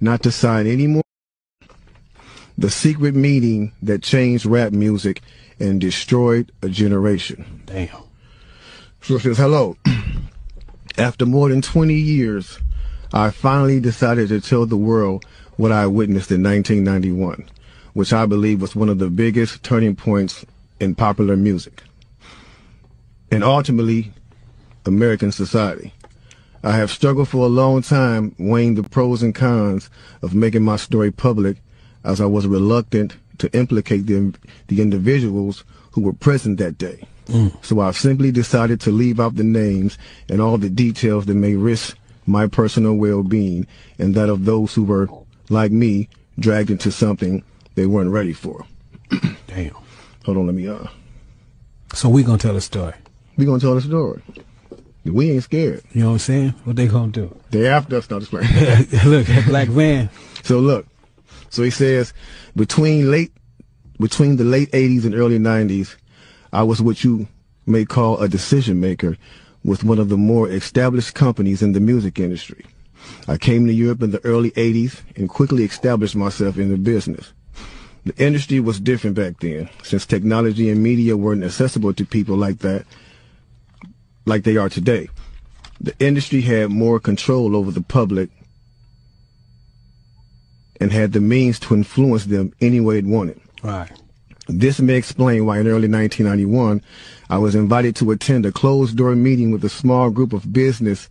not to sign any more. The secret meeting that changed rap music and destroyed a generation. Damn. So says, hello. After more than 20 years, I finally decided to tell the world what I witnessed in 1991, which I believe was one of the biggest turning points in popular music and ultimately American society. I have struggled for a long time weighing the pros and cons of making my story public as I was reluctant to implicate the, the individuals who were present that day. Mm. So I've simply decided to leave out the names and all the details that may risk my personal well-being and that of those who were, like me, dragged into something they weren't ready for. Damn. Hold on, let me, uh. So we gonna tell a story. We gonna tell the story. We ain't scared. You know what I'm saying? What they gonna do? They after us, not just playing. look, that black van. So look, so he says, between late, between the late 80s and early 90s, I was what you may call a decision maker with one of the more established companies in the music industry. I came to Europe in the early 80s and quickly established myself in the business. The industry was different back then, since technology and media weren't accessible to people like that, like they are today. The industry had more control over the public and had the means to influence them any way it wanted. Right. This may explain why in early 1991, I was invited to attend a closed-door meeting with a small group of business,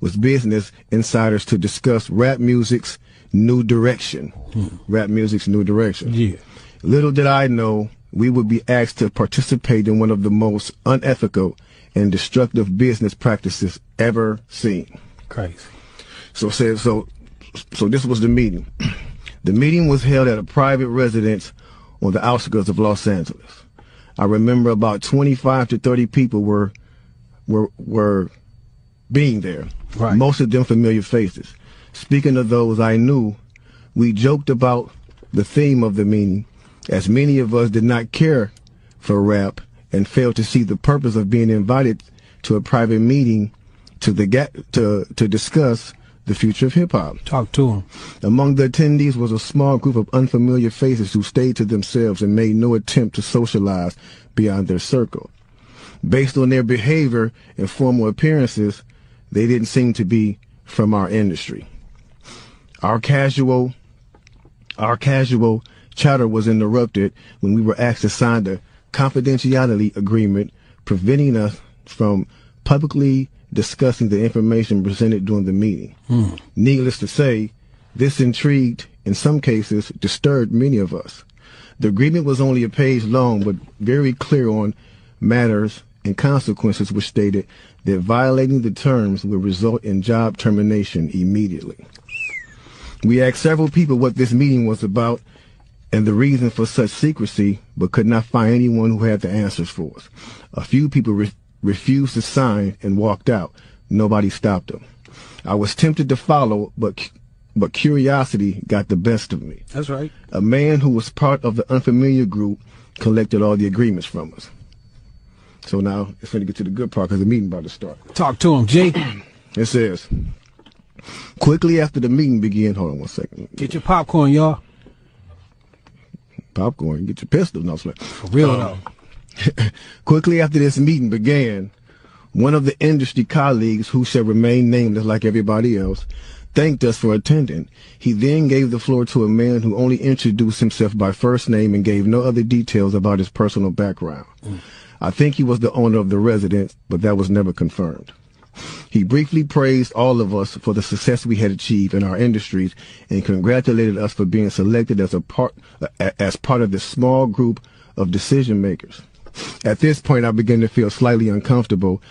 with business insiders to discuss rap music's new direction. Hmm. Rap music's new direction. Yeah. Little did I know we would be asked to participate in one of the most unethical and destructive business practices ever seen. Crazy. So said so so this was the meeting. The meeting was held at a private residence on the outskirts of Los Angeles. I remember about 25 to 30 people were were were being there. Right. Most of them familiar faces. Speaking of those I knew, we joked about the theme of the meeting, as many of us did not care for rap and failed to see the purpose of being invited to a private meeting to the to to discuss the future of hip hop. Talk to him. Among the attendees was a small group of unfamiliar faces who stayed to themselves and made no attempt to socialize beyond their circle. Based on their behavior and formal appearances, they didn't seem to be from our industry. Our casual, our casual chatter was interrupted when we were asked to sign the confidentiality agreement preventing us from publicly discussing the information presented during the meeting. Hmm. Needless to say, this intrigued, in some cases, disturbed many of us. The agreement was only a page long, but very clear on matters and consequences which stated that violating the terms would result in job termination immediately. We asked several people what this meeting was about and the reason for such secrecy, but could not find anyone who had the answers for us. A few people re refused to sign and walked out. Nobody stopped them. I was tempted to follow, but but curiosity got the best of me. That's right. A man who was part of the unfamiliar group collected all the agreements from us. So now it's going to get to the good part because the meeting about to start. Talk to him, G. it says, quickly after the meeting began, hold on one second. Get your popcorn, y'all. Popcorn, get your pistol. No, For real, um, though. Quickly after this meeting began, one of the industry colleagues, who shall remain nameless like everybody else, thanked us for attending. He then gave the floor to a man who only introduced himself by first name and gave no other details about his personal background. Mm. I think he was the owner of the residence, but that was never confirmed. He briefly praised all of us for the success we had achieved in our industries and congratulated us for being selected as a part as part of this small group of decision makers. At this point, I began to feel slightly uncomfortable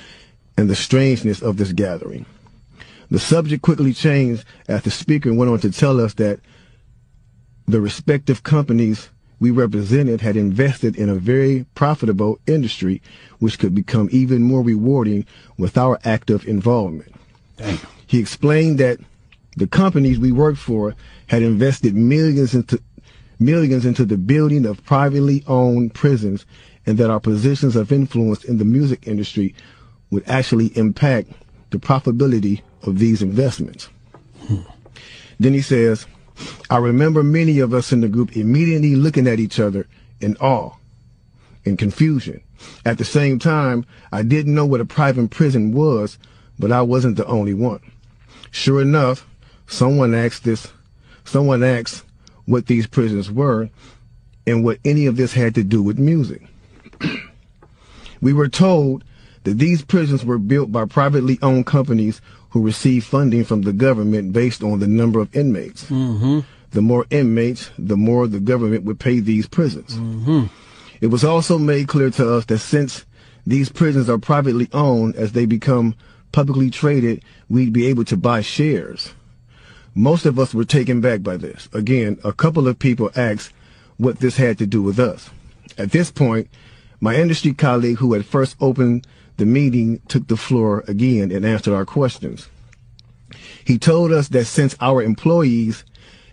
and the strangeness of this gathering. The subject quickly changed as the speaker went on to tell us that the respective companies we represented had invested in a very profitable industry which could become even more rewarding with our active involvement. Damn. He explained that the companies we worked for had invested millions into millions into the building of privately owned prisons and that our positions of influence in the music industry would actually impact the profitability of these investments. Hmm. Then he says, I remember many of us in the group immediately looking at each other in awe and confusion. At the same time, I didn't know what a private prison was, but I wasn't the only one. Sure enough, someone asked this, someone asked what these prisons were and what any of this had to do with music. we were told that these prisons were built by privately owned companies who received funding from the government based on the number of inmates. Mm-hmm. The more inmates, the more the government would pay these prisons. Mm-hmm. It was also made clear to us that since these prisons are privately owned, as they become publicly traded, we'd be able to buy shares. Most of us were taken back by this. Again, a couple of people asked what this had to do with us. At this point, my industry colleague who had first opened the meeting took the floor again and answered our questions. He told us that since our employees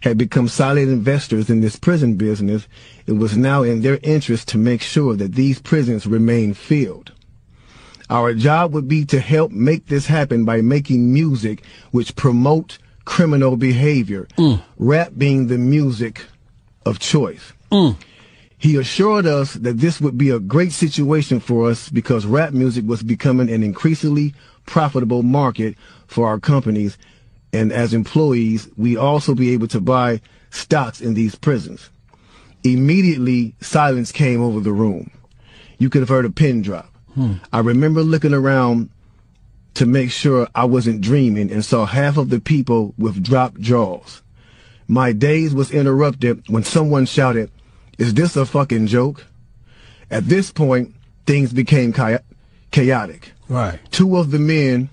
had become solid investors in this prison business, it was now in their interest to make sure that these prisons remain filled. Our job would be to help make this happen by making music which promote criminal behavior, Mm. rap being the music of choice. He assured us that this would be a great situation for us because rap music was becoming an increasingly profitable market for our companies. And as employees, we'd also be able to buy stocks in these prisons. Immediately, silence came over the room. You could have heard a pin drop. Hmm. I remember looking around to make sure I wasn't dreaming and saw half of the people with dropped jaws. My daze was interrupted when someone shouted, is this a fucking joke? At this point, things became chaotic. Right. Two of the men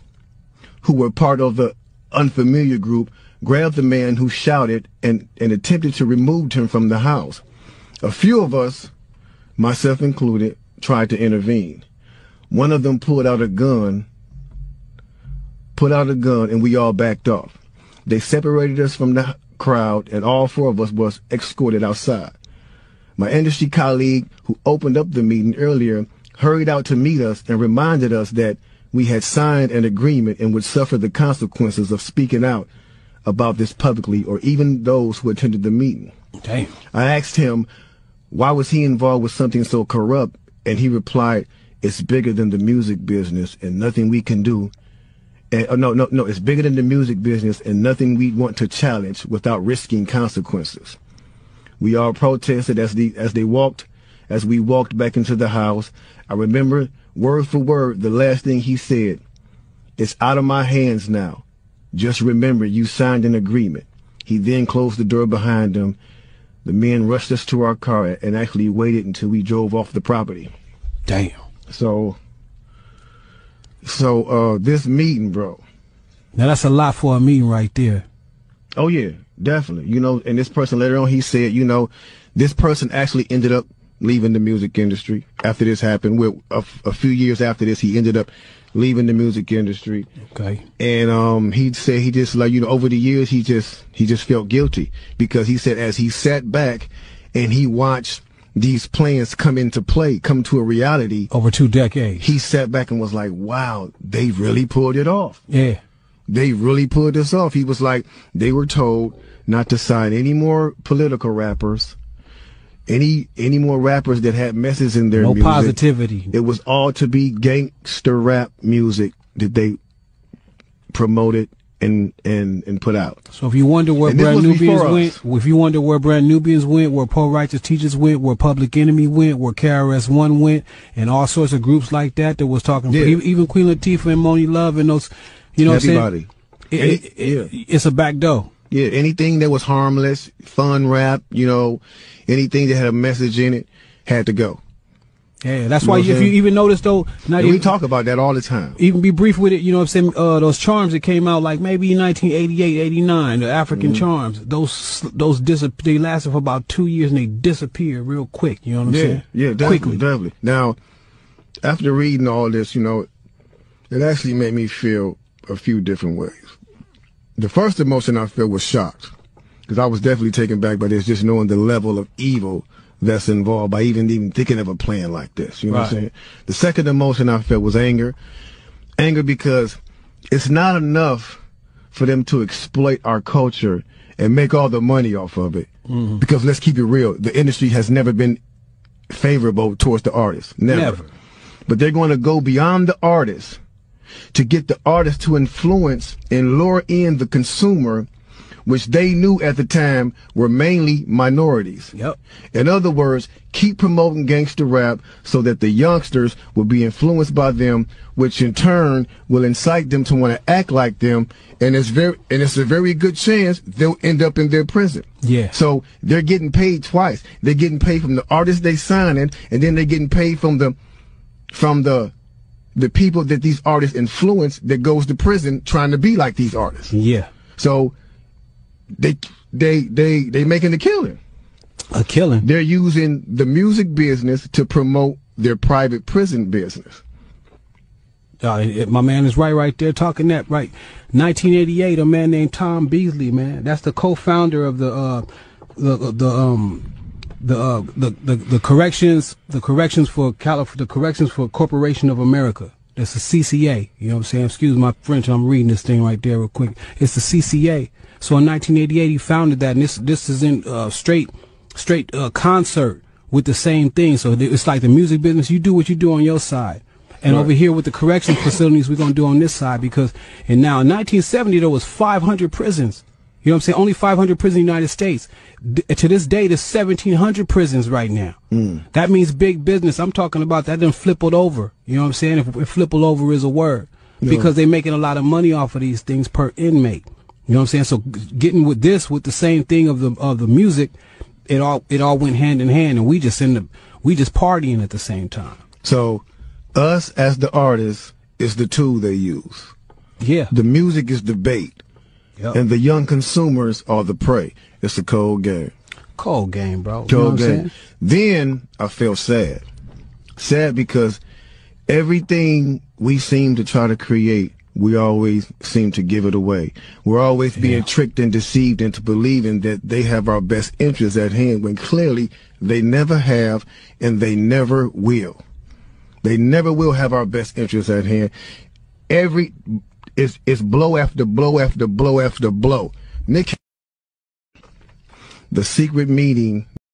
who were part of the unfamiliar group grabbed the man who shouted and, and attempted to remove him from the house. A few of us, myself included, tried to intervene. One of them pulled out a gun, put out a gun, and we all backed off. They separated us from the crowd, and all four of us was escorted outside. My industry colleague who opened up the meeting earlier hurried out to meet us and reminded us that we had signed an agreement and would suffer the consequences of speaking out about this publicly or even those who attended the meeting. Damn. I asked him why was he involved with something so corrupt and he replied it's bigger than the music business and nothing we can do and, oh, no no no it's bigger than the music business and nothing we want to challenge without risking consequences. We all protested as the as they walked as we walked back into the house. I remember word for word the last thing he said. It's out of my hands now. Just remember you signed an agreement. He then closed the door behind him. The men rushed us to our car and actually waited until we drove off the property. Damn. So so uh this meeting, bro. Now that's a lot for a meeting right there. Oh yeah, definitely. You know, and this person later on he said, you know, this person actually ended up leaving the music industry after this happened. With a, a few years after this, he ended up leaving the music industry. Okay. And um, he said he just like you know over the years he just he just felt guilty because he said as he sat back and he watched these plans come into play, come to a reality, Over two decades. he sat back and was like, "Wow, they really pulled it off." Yeah. They really pulled this off. He was like, they were told not to sign any more political rappers, any any more rappers that had messages in their No music. positivity. It was all to be gangster rap music that they promoted and and and put out. So if you wonder where And Brand Nubians went, if you wonder where Brand Nubians went, where Poor Righteous Teachers went, where Public Enemy went, where KRS One went, and all sorts of groups like that that was talking, Yeah. even, even Queen Latifah and Monie Love and those, you know what I'm saying? Everybody. It- it- it- It's a back door. Yeah, anything that was harmless, fun rap, you know, anything that had a message in it had to go. Yeah, that's You why I'm if you even notice though, not And we talk about that all the time. even be brief with it, you know what I'm saying? Uh, those charms that came out like maybe in 1988, 89, the African Mm-hmm. charms, those, those dis- they lasted for about two years and they disappeared real quick. You know what I'm Yeah, saying? yeah, definitely, Quickly. definitely. Now, after reading all this, you know, it actually made me feel a few different ways. The first emotion I felt was shocked because I was definitely taken back by this, just knowing the level of evil that's involved by even even thinking of a plan like this. You know what I'm saying? The second emotion I felt was anger, anger because it's not enough for them to exploit our culture and make all the money off of it. Mm-hmm. Because let's keep it real, the industry has never been favorable towards the artist. Never. Never. But they're going to go beyond the artist to get the artist to influence and lure in the consumer which they knew at the time were mainly minorities. Yep. In other words, keep promoting gangster rap so that the youngsters will be influenced by them, which in turn will incite them to want to act like them, and it's very and it's a very good chance they'll end up in their prison. Yeah. So they're getting paid twice. They're getting paid from the artists they signing, and then they're getting paid from the from the the people that these artists influence that goes to prison trying to be like these artists. Yeah. So they they they they making a killing. A killing. They're using the music business to promote their private prison business. Uh, my man is right, right there, talking that right. 1988, a man named Tom Beasley, man, that's the co-founder of the uh, the the um the uh, the, the the corrections the corrections for Calif- the corrections for Corporation of America. That's the CCA. You know what I'm saying? Excuse my French. I'm reading this thing right there real quick. It's the CCA. So in 1988, he founded that, and this this is in uh, straight straight uh, concert with the same thing. So it's like the music business. You do what you do on your side. And right. over here with the correction facilities, we're going to do on this side because, and now in 1970, there was 500 prisons. You know what I'm saying? Only 500 prisons in the United States. D- to this day, there's 1,700 prisons right now. Mm. That means big business. I'm talking about that then flippled over. You know what I'm saying? If, if flippled over is a word. Yeah. Because they're making a lot of money off of these things per inmate. You know what I'm saying? So getting with this, with the same thing of the of the music, it all it all went hand in hand, and we just end up we just partying at the same time. So, us as the artists is the tool they use. Yeah. The music is the bait, yep. and the young consumers are the prey. It's a cold game. Cold game, bro. Cold you know game. Then I feel sad. Sad because everything we seem to try to create we always seem to give it away. We're always being yeah. tricked and deceived into believing that they have our best interests at hand when clearly they never have and they never will. They never will have our best interests at hand. Every it's it's blow after blow after blow after blow. Nick the secret meeting